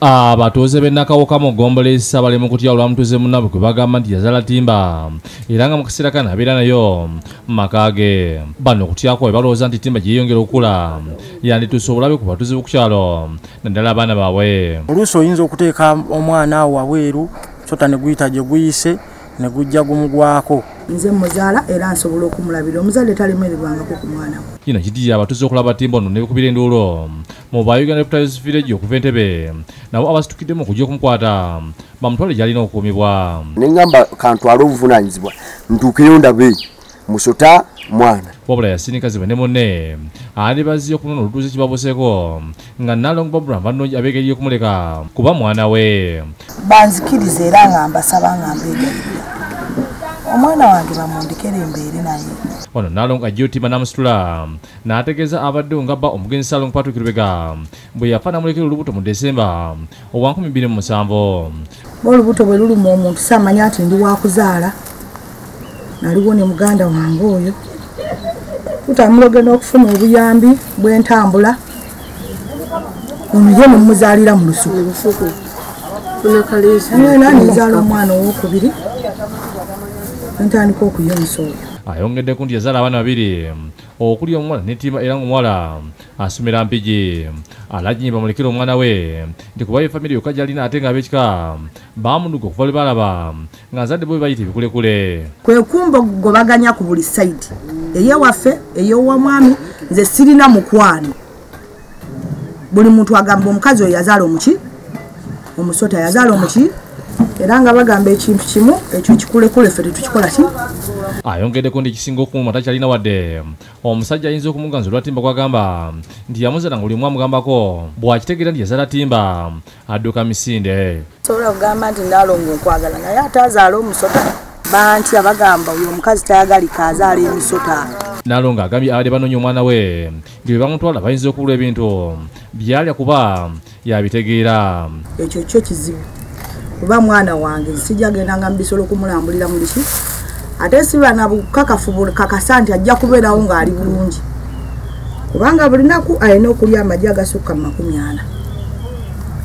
abatuuze b'ennakawoka mu gombolesa bali mu kutya olwamutuuze munnabwe gwe bagamba nti yazaala timba. Era nga mu kaseera kano abeera nayo. Mu maka ge bano okutyako bwe balowooza nti timba gye yeyongera okukula. Yandituusa obulabe ku batuuze b'okukyalo naddala abaana baabwe. Oluusi oyinza okuteeka omwana awo wabweru sota ne guyita gye guyise ne gujja gumugwako nze muzaala era nsobola okumulabira. Omuzadde talemererwangako ku mwana we. Kino kitiri abatuuze okulaba timba ono ne bikubira enduulo mu ba uganda reptiles village okuva entebe nabo abasitukiddemu okujja okumukwata. Bamutwale gy'alina okukuumibwa. Neŋŋamba kantwale obuvunanyizibwa ntuukeyo ndabe musota mwana. Wabula yasinikazibwa ne munne. Andibazi okunona olutuuze kibabuseeko nga nalongo babula banno abeegerire okumuleka. Kuba mwana we. Banzikiriza era nga mbasaba nga mbeegayirira omwana wange bamundekere embeere naye. Ono nalongo ajja otima namusitula n'ategeeza abaddewo nga bba omugenzi salongo patrick lubega bwe yafa namulekera olubuto mu desemba obwa 2007 baolubuto bwe luluma omuntu saamanya nti ndi wakuzaala naliwo ne muganda wange oyo tutamulogenda okufuna obuyambi bw'entambula ono ye nemumuzaalira mu lusuku. Era nenzaala omwana owokubiri entandika okuyonsa oyo ayongeddeko nti yazaala abaana babiri okuli omuwala netimba era ngaomuwala asomera mpigi alajinyi bamulekera omwana we nti kuba efamire yokka gyalina ate nga ab'ekika bamuduga okuva lwe balaba nga nzadde bo bwe bayita ebikulekule. Kwe kumba gobaganya ku buli saidi eyewaffe eyowamwami nze sirina mukwano. Buli muntu agamba omukazi oyo yazaala omuki omusota yazaala omuki era nga bagamba ekintu kimu ekyo kikulekule ffe tetukikola ki? Ayongeddeko nti ekisinga okumuma takyalina wadde. Omusajja ayinza okumuganza olwatimba kwagamba nti yamuzaala nga mwe amugambako bw'akitegeera nti yazaala timba adduka misinde. Sobola kugamba nti nalonga enkwagala naye ate azaala omusota. Bantya bagamba oyo omukazi tayagalika azaala emisota. Nalonga agambye abadde banoonya omwana we nti bwe bamutwala bayinza okubula ebintu byalya kuba yabitegeera. Ekyo kyo kizibu kuba mwana wange sijagendanga mubisolo okumulambulira mu biki. Ate siba na bukakafu kakasa nti ajja kubeerawo ng'ali bulungi. Kubanga buli naku alina okulya amagi agasukka mu makumi ana.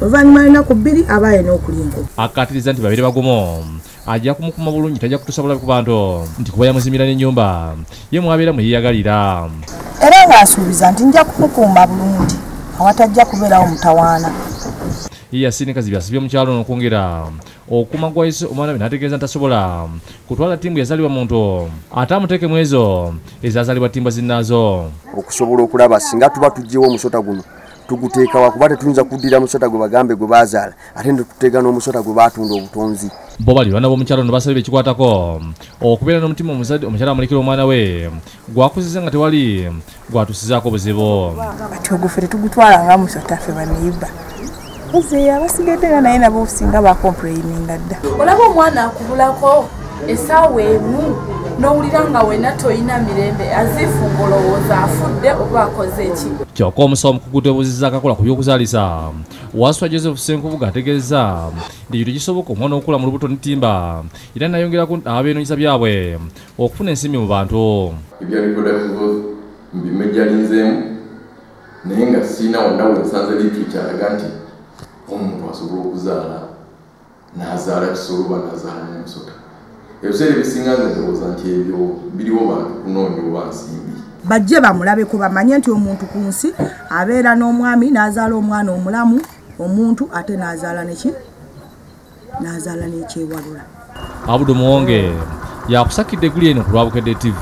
Oluvannyuma lunaku bbiri aba alina okulya enkoko. Akkatiriza nti babiri bagumu ajja kumukuma bulungi tajja kutuusa bulabe ku bantu nti kuba yamuzimira n'ennyumba. Ye mwabeera mwe yeyagalira era ng'asuubiza nti nja kumukuuma bulungi awatajja kubeerawo mutawaana ye yasinikazi byasibye omukyalo n'okwongera okuma gwayise omwana we n'ategeeza ntasobola kutwala ttiimu yazaalibwa muntu. Ate amuteekemu ezo ezazaalibwa ttimba zinnaazo okusobola okulaba singa tuba tugyewo omusota guno tuguteekawa kuba tetuyinza kuddira musota gwe bagambe gwe bazaala ate netuteeka n'omusota gwe batunda obutonzi. Bo balirwana b'omukyalo no basabye ekikwatako okubeera n'omutima omuzadde omukyala amulekera omwana we gwakuziza nga tewali gwatusizaako buzibu. Kati ogwo ffe tetugutwala nga musota ffe baniiba oze abasigadde nga naye nabo singa bakompuleyininga dda. Olaba omwana akubulako essaawa emu n'owulira nga wena toyina mirembe aziifu ng'olowooza afudde oba akoze eki kyokka omusawo mukugu tebuuzizza akakola ku by'okuzaalisa. Waswa joseph senkubuga ategeeza nti ekyo tekisoboka omwana okukula mu lubuto netimba era nayongerako nti ababeenonyeza byabwe okufuna ensimbi mu bantu. Ebya reproductive mbimejjalinzeemu naye nga siina wonna we nsanze literature alaga nti omuntu asobola okuzaala n'azaala kisolo oba n'azaala n'omusota ebiseera ebisinga nze ndowooza nti ebyo biriwo bantu kunoonya oba nsimbi. Bajje bamulabeko bamanye nti omuntu ku nsi abeera n'omwami n'azaala omwana omulamu omuntu ate n'azaala neki n'azaala n'ekyewalula abudu muwonge yakusakidde eguli eno ku lwabukedde tv